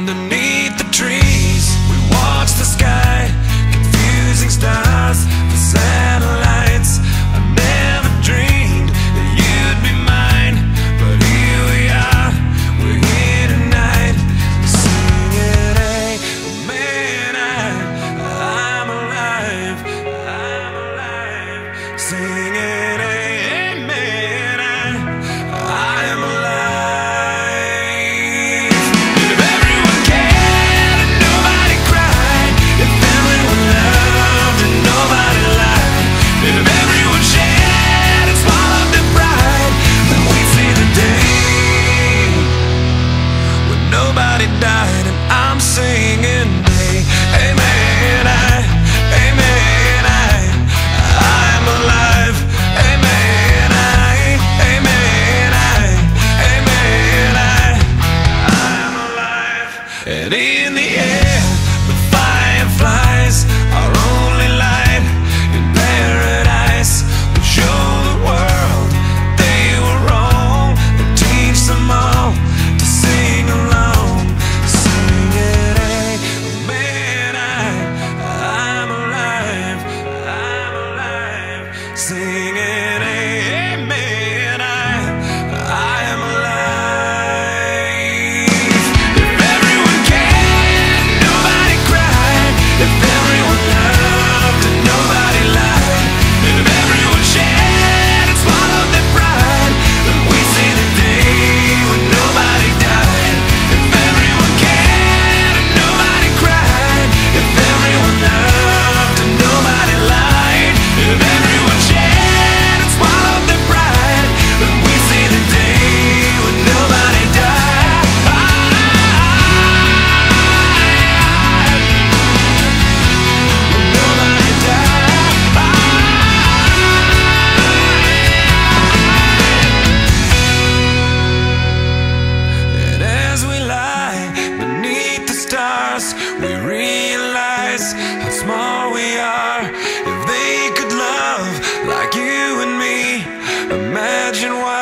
Underneath the trees, we watch the sky, confusing stars, the satellites. I never dreamed that you'd be mine, but here we are, we're here tonight, singing, hey, man, I, I'm alive, I'm alive, singing. In the air, the fireflies are only light in paradise. We show the world they were wrong and teach them all to sing along. Sing it, hey, man, I, I'm alive, I'm alive. Sing it, imagine why